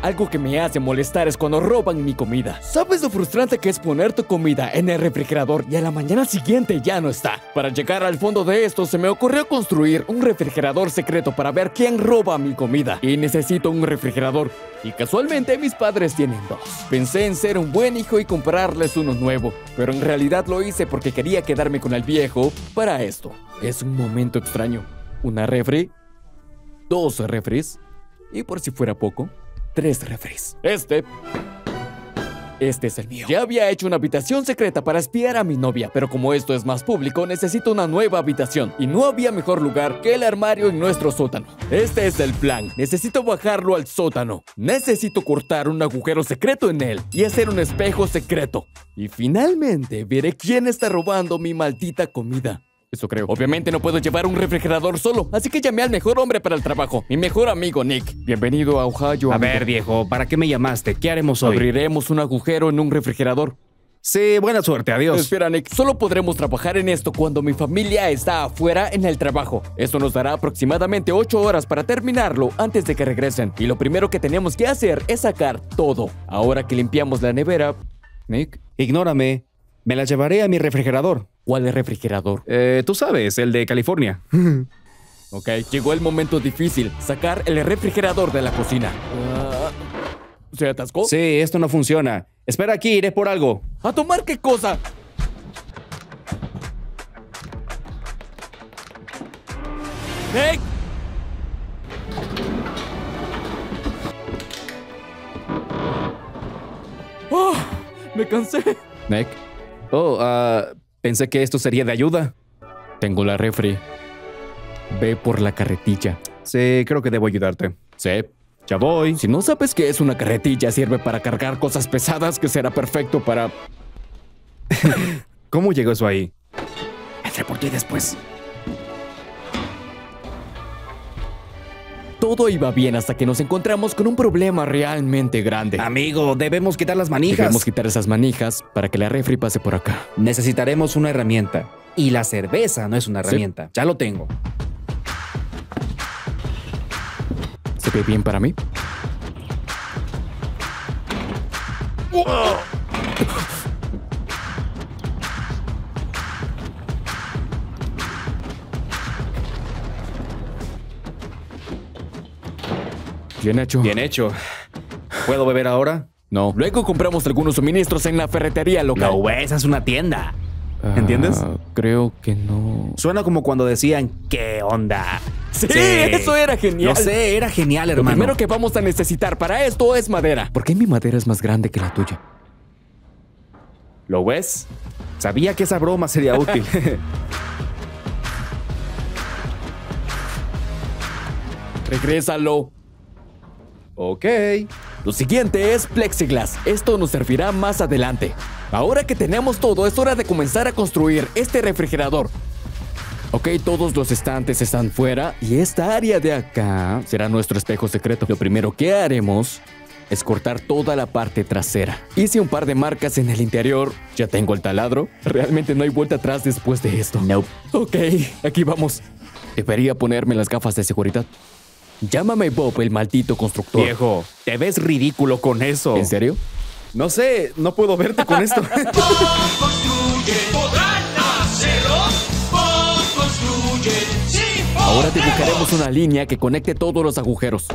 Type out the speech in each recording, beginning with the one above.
Algo que me hace molestar es cuando roban mi comida. ¿Sabes lo frustrante que es poner tu comida en el refrigerador y a la mañana siguiente ya no está? Para llegar al fondo de esto se me ocurrió construir un refrigerador secreto para ver quién roba mi comida. Y necesito un refrigerador. Y casualmente mis padres tienen dos. Pensé en ser un buen hijo y comprarles uno nuevo, pero en realidad lo hice porque quería quedarme con el viejo para esto. Es un momento extraño. Una refri, dos refris y por si fuera poco, tres refres. Este. Este es el mío. Ya había hecho una habitación secreta para espiar a mi novia, pero como esto es más público, necesito una nueva habitación. Y no había mejor lugar que el armario en nuestro sótano. Este es el plan. Necesito bajarlo al sótano. Necesito cortar un agujero secreto en él y hacer un espejo secreto. Y finalmente veré quién está robando mi maldita comida. Eso creo. Obviamente no puedo llevar un refrigerador solo, así que llamé al mejor hombre para el trabajo, mi mejor amigo Nick. Bienvenido a Ohio. A amigo. ver, viejo, ¿para qué me llamaste? ¿Qué haremos hoy? Abriremos un agujero en un refrigerador. Sí, buena suerte, adiós. Espera, Nick, solo podremos trabajar en esto cuando mi familia está afuera en el trabajo. Esto nos dará aproximadamente 8 horas para terminarlo antes de que regresen. Y lo primero que tenemos que hacer es sacar todo. Ahora que limpiamos la nevera... Nick, Ignórame. Me la llevaré a mi refrigerador. ¿cuál es refrigerador? Eh, tú sabes, el de California. Ok, llegó el momento difícil, sacar el refrigerador de la cocina. Ah, ¿Se atascó? Sí, esto no funciona. Espera aquí, iré por algo. ¿A tomar qué cosa? ¡Nick! ¡Oh! Me cansé. Nick, Oh, ah, pensé que esto sería de ayuda. tengo la refri. Ve por la carretilla. Sí, creo que debo ayudarte. Sí. Ya voy. Si no sabes que es una carretilla, sirve para cargar cosas pesadas, que será perfecto para... ¿Cómo llegó eso ahí? Entré por ti después. Todo iba bien hasta que nos encontramos con un problema realmente grande. Amigo, debemos quitar las manijas. Debemos quitar esas manijas para que la refri pase por acá. Necesitaremos una herramienta. Y la cerveza no es una Sí. herramienta. Ya lo tengo. ¿Se ve bien para mí? Bien hecho. Bien hecho. ¿Puedo beber ahora? No. Luego compramos algunos suministros en la ferretería local. No, esa es una tienda. ¿Entiendes? Ah, creo que no. Suena como cuando decían, ¿qué onda? Sí, eso era genial. Lo sé, era genial, Lo hermano. primero que vamos a necesitar para esto es madera. ¿Por qué mi madera es más grande que la tuya? ¿Lo ves? Sabía que esa broma sería útil. Regrésalo. Ok. Lo siguiente es plexiglas. Esto nos servirá más adelante. Ahora que tenemos todo, es hora de comenzar a construir este refrigerador. Ok, todos los estantes están fuera y esta área de acá será nuestro espejo secreto. Lo primero que haremos es cortar toda la parte trasera. Hice un par de marcas en el interior. Ya tengo el taladro. Realmente no hay vuelta atrás después de esto. Nope. Ok, aquí vamos. Debería ponerme las gafas de seguridad. Llámame Bob, el maldito constructor. Viejo, te ves ridículo con eso. ¿En serio? No sé, no puedo verte con esto. construye, podrán hacerlo. Bob construye, sí, Ahora dibujaremos una línea que conecte todos los agujeros.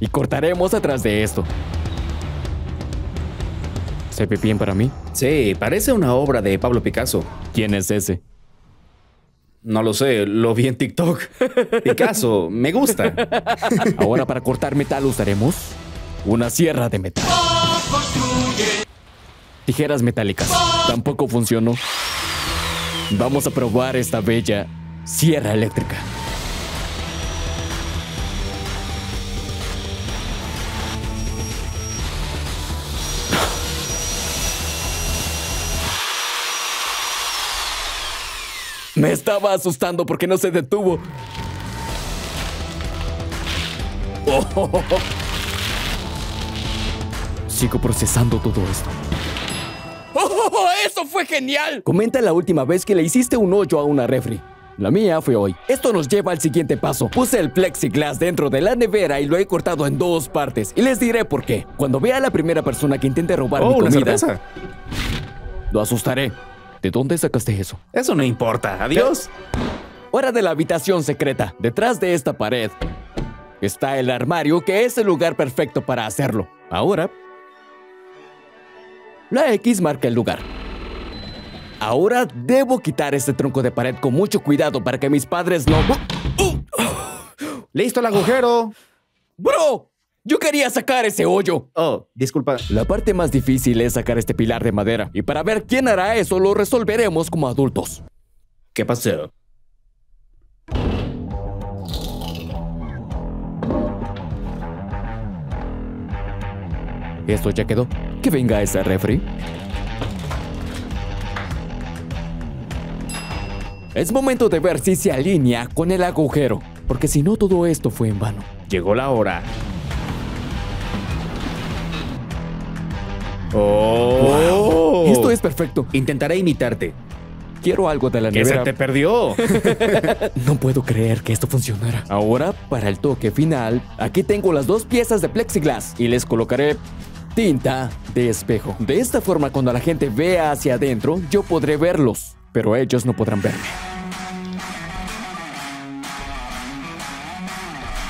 Y cortaremos atrás de esto. ¿Se ve bien para mí? sí, parece una obra de Pablo Picasso. ¿Quién es ese? No lo sé, lo vi en TikTok. Picasso, me gusta. Ahora para cortar metal usaremos una sierra de metal. Tijeras metálicas. Tampoco funcionó. Vamos a probar esta bella sierra eléctrica. Me estaba asustando porque no se detuvo. Oh. Sigo procesando todo esto. ¡Oh, eso fue genial! Comenta la última vez que le hiciste un hoyo a una refri. La mía fue hoy. Esto nos lleva al siguiente paso. Puse el plexiglass dentro de la nevera y lo he cortado en dos partes. Y les diré por qué. Cuando vea a la primera persona que intente robar Oh, mi una comida, cerveza. lo asustaré. ¿De dónde sacaste eso? Eso no importa. Adiós. Hora de la habitación secreta. Detrás de esta pared está el armario, que es el lugar perfecto para hacerlo. Ahora, la X marca el lugar. Ahora debo quitar este tronco de pared con mucho cuidado para que mis padres no... Listo el agujero. ¡Bro! Yo quería sacar ese hoyo. Oh, disculpa. La parte más difícil es sacar este pilar de madera. Y para ver quién hará eso, lo resolveremos como adultos. ¿Qué pasó? Esto ya quedó. Que venga ese refri. Es momento de ver si se alinea con el agujero, porque si no todo esto fue en vano. Llegó la hora. Oh. Esto es perfecto. Intentaré imitarte. Quiero algo de la ¿Qué se nevera. te perdió? No puedo creer que esto funcionara. Ahora, para el toque final, aquí tengo las dos piezas de plexiglass y les colocaré tinta de espejo. De esta forma, cuando la gente vea hacia adentro, yo podré verlos, pero ellos no podrán verme.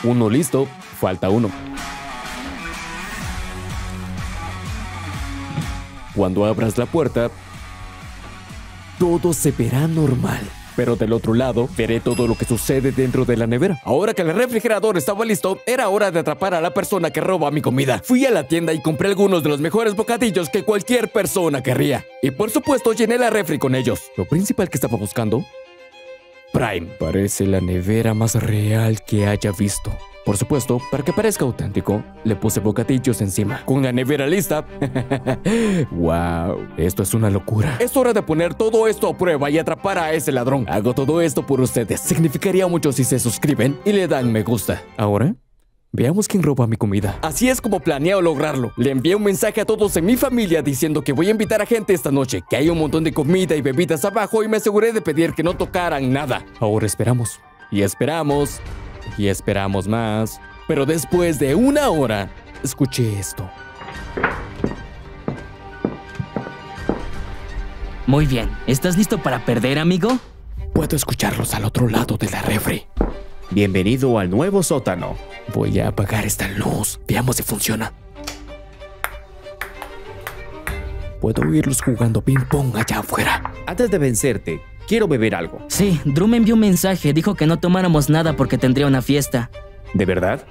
Uno listo, falta uno. Cuando abras la puerta, todo se verá normal. Pero del otro lado, veré todo lo que sucede dentro de la nevera. Ahora que el refrigerador estaba listo, era hora de atrapar a la persona que roba mi comida. Fui a la tienda y compré algunos de los mejores bocadillos que cualquier persona querría. Y por supuesto, llené la refri con ellos. Lo principal que estaba buscando... Prime. Parece la nevera más real que haya visto. Por supuesto, para que parezca auténtico, le puse bocadillos encima. Con la nevera lista. wow, esto es una locura. Es hora de poner todo esto a prueba y atrapar a ese ladrón. Hago todo esto por ustedes. Significaría mucho si se suscriben y le dan me gusta. Ahora, veamos quién roba mi comida. Así es como planeo lograrlo. Le envié un mensaje a todos en mi familia diciendo que voy a invitar a gente esta noche, que hay un montón de comida y bebidas abajo y me aseguré de pedir que no tocaran nada. Ahora esperamos. Y esperamos. Y esperamos más. Pero después de una hora, escuché esto. Muy bien. ¿Estás listo para perder, amigo? Puedo escucharlos al otro lado de la refri. Bienvenido al nuevo sótano. Voy a apagar esta luz. Veamos si funciona. Puedo oírlos jugando ping-pong allá afuera. Antes de vencerte, quiero beber algo. Sí, Drew me envió un mensaje. Dijo que no tomáramos nada porque tendría una fiesta. ¿De verdad?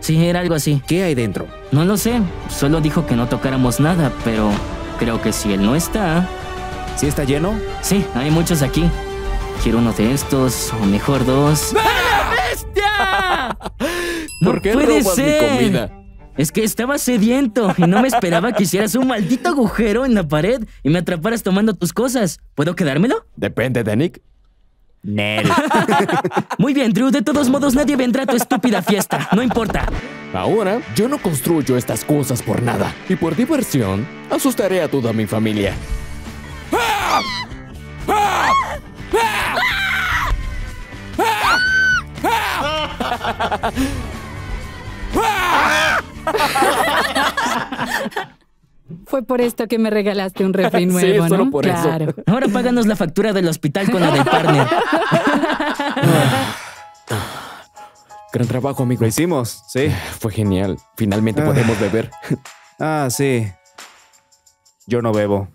Sí, era algo así. ¿Qué hay dentro? No lo sé. Solo dijo que no tocáramos nada, pero creo que si él no está... ¿Sí está lleno? Sí, hay muchos aquí. Quiero uno de estos, o mejor dos. ¡Bestia! No ¿Por qué puede robas ser. mi comida? Es que estaba sediento y no me esperaba que hicieras un maldito agujero en la pared y me atraparas tomando tus cosas. ¿Puedo quedármelo? Depende de Nick. Nel. Muy bien, Drew. De todos modos, nadie vendrá a tu estúpida fiesta. No importa. Ahora, yo no construyo estas cosas por nada. Y por diversión, asustaré a toda mi familia. Fue por esto que me regalaste un refri Sí, nuevo, solo ¿no? por eso. claro. Ahora páganos la factura del hospital con la del partner. Gran trabajo, amigo. Lo hicimos, sí. Fue genial. Finalmente Ah. podemos beber. Ah, sí. Yo no bebo.